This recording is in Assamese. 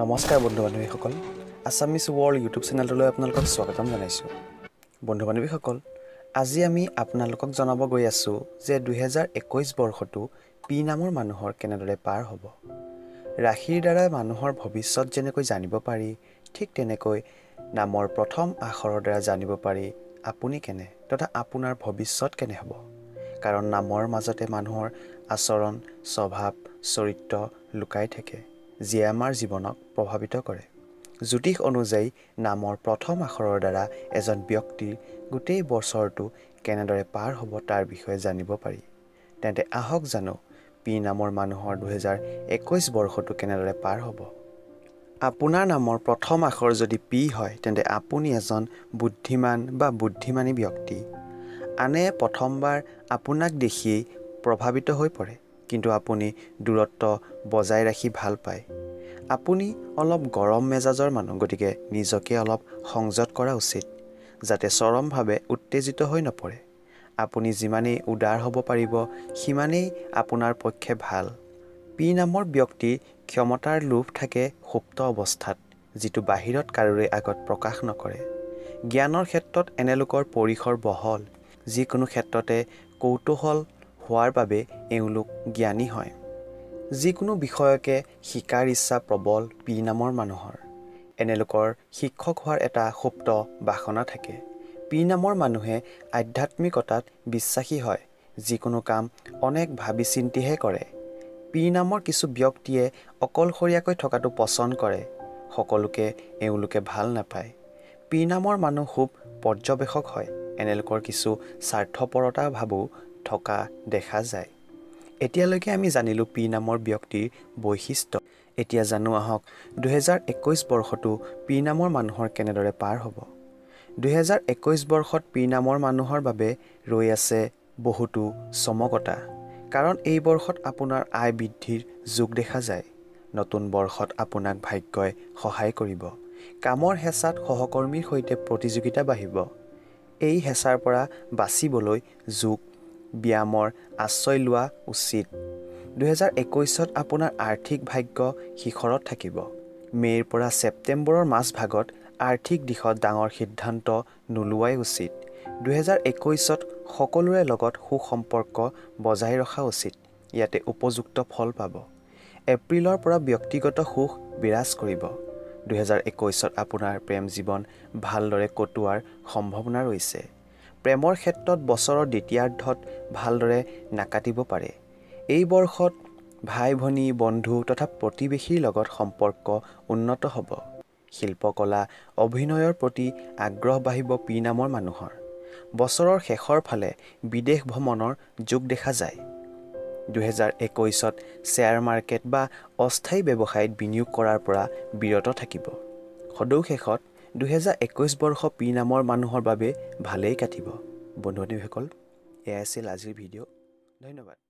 নমস্কাৰ বন্ধু বান্ধৱীসকল আছামিছ ৱৰ্ল্ড ইউটিউব চেনেলটোলৈ আপোনালোকক স্বাগতম জনাইছোঁ। বন্ধু বান্ধৱীসকল আজি আমি আপোনালোকক জনাব গৈ আছোঁ যে দুহেজাৰ একৈছ বৰ্ষটো পি নামৰ মানুহৰ কেনেদৰে পাৰ হ'ব। ৰাশিৰ দ্বাৰা মানুহৰ ভৱিষ্যত যেনেকৈ জানিব পাৰি ঠিক তেনেকৈ নামৰ প্ৰথম আখৰৰ দ্বাৰা জানিব পাৰি আপুনি কেনে তথা আপোনাৰ ভৱিষ্যত কেনে হ'ব। কাৰণ নামৰ মাজতে মানুহৰ আচৰণ স্বভাৱ চৰিত্ৰ লুকাই থাকে। যিয়ে আমাৰ জীৱনক প্ৰভাৱিত কৰে। জ্যোতিষ অনুযায়ী নামৰ প্ৰথম আখৰৰ দ্বাৰা এজন ব্যক্তিৰ গোটেই বছৰটো কেনেদৰে পাৰ হ'ব তাৰ বিষয়ে জানিব পাৰি। তেন্তে আহক জানো পি নামৰ মানুহৰ দুহেজাৰ একৈছ বৰ্ষটো কেনেদৰে পাৰ হ'ব। আপোনাৰ নামৰ প্ৰথম আখৰ যদি পি হয় তেন্তে আপুনি এজন বুদ্ধিমান বা বুদ্ধিমানী ব্যক্তি। আনে প্ৰথমবাৰ আপোনাক দেখিয়েই প্ৰভাৱিত হৈ পৰে। কিন্তু আপুনি দূৰত্ব বজাই ৰাখি ভাল পায়। আপুনি অলপ গৰম মেজাজৰ মানুহ গতিকে নিজকে অলপ সংযত কৰা উচিত যাতে চৰমভাৱে উত্তেজিত হৈ নপৰে। আপুনি যিমানেই উদাৰ হ'ব পাৰিব সিমানেই আপোনাৰ পক্ষে ভাল। পি নামৰ ব্যক্তিৰ ক্ষমতাৰ লোভ থাকে সুপ্ত অৱস্থাত যিটো বাহিৰত কাৰোৰে আগত প্ৰকাশ নকৰে। জ্ঞানৰ ক্ষেত্ৰত এনে লোকৰ পৰিসৰ বহল যিকোনো ক্ষেত্ৰতে কৌতূহল হোৱাৰ বাবে এওঁলোক জ্ঞানী হয়। যিকোনো বিষয়কে শিকাৰ ইচ্ছা প্ৰবল পি নামৰ মানুহৰ। এনেলোকৰ শিক্ষক হোৱাৰ এটা সুপ্ত বাসনা থাকে। পি নামৰ মানুহে আধ্যাত্মিকতাত বিশ্বাসী হয় যিকোনো কাম অনেক ভাবি চিন্তিহে কৰে। পি নামৰ কিছু ব্যক্তিয়ে অকলশৰীয়াকৈ থকাটো পচন্দ কৰে সকলোকে এওঁলোকে ভাল নাপায়। পি নামৰ মানুহ খুব পৰ্যবেক্ষক হয় এনেলোকৰ কিছু স্বাৰ্থপৰতা ভাবো থকা দেখা যায়। এতিয়ালৈকে আমি জানিলোঁ পি নামৰ ব্যক্তিৰ বৈশিষ্ট্য। এতিয়া জানো আহক দুহেজাৰ একৈছ বৰ্ষটো পি নামৰ মানুহৰ কেনেদৰে পাৰ হ'ব? দুহেজাৰ একৈছ বৰ্ষত পি নামৰ মানুহৰ বাবে ৰৈ আছে বহুতো চমকতা। কাৰণ এই বৰ্ষত আপোনাৰ আয় বৃদ্ধিৰ যোগ দেখা যায়। নতুন বৰ্ষত আপোনাক ভাগ্যই সহায় কৰিব। কামৰ হেঁচাত সহকৰ্মীৰ সৈতে প্ৰতিযোগিতা বাঢ়িব। এই হেঁচাৰ পৰা বাচিবলৈ যোগ ব্যায়ামৰ আশ্ৰয় লোৱা উচিত। দুহেজাৰ একৈছত আপোনাৰ আৰ্থিক ভাগ্য শিখৰত থাকিব। মে'ৰ পৰা ছেপ্টেম্বৰৰ মাজভাগত আৰ্থিক দিশত ডাঙৰ সিদ্ধান্ত নোলোৱাই উচিত। দুহেজাৰ একৈছত সকলোৰে লগত সুসম্পৰ্ক বজাই ৰখা উচিত। ইয়াতে উপযুক্ত ফল পাব। এপ্ৰিলৰ পৰা ব্যক্তিগত সুখ বিৰাজ কৰিব। দুহেজাৰ একৈছত আপোনাৰ প্ৰেম জীৱন ভালদৰে কটোৱাৰ সম্ভাৱনা ৰৈছে। প্ৰেমৰ ক্ষেত্ৰত বছৰৰ দ্বিতীয়াৰ্ধত ভালদৰে নাকাটিব পাৰে। এই বৰ্ষত ভাই ভনী বন্ধু তথা প্ৰতিবেশীৰ লগত সম্পৰ্ক উন্নত হ'ব। শিল্পকলা অভিনয়ৰ প্ৰতি আগ্ৰহ বাঢ়িব পি নামৰ মানুহৰ। বছৰৰ শেষৰ ফালে বিদেশ ভ্ৰমণৰ যোগ দেখা যায়। দুহেজাৰ একৈছত শ্বেয়াৰ মাৰ্কেট বা অস্থায়ী ব্যৱসায়ত বিনিয়োগ কৰাৰ পৰা বিৰত থাকিব। সদৌ শেষত দুহেজাৰ একৈছ বৰ্ষ পি নামৰ মানুহৰ বাবে ভালেই কাটিব। বন্ধু বান্ধৱীসকল এয়াই আছিল আজিৰ ভিডিঅ' ধন্যবাদ।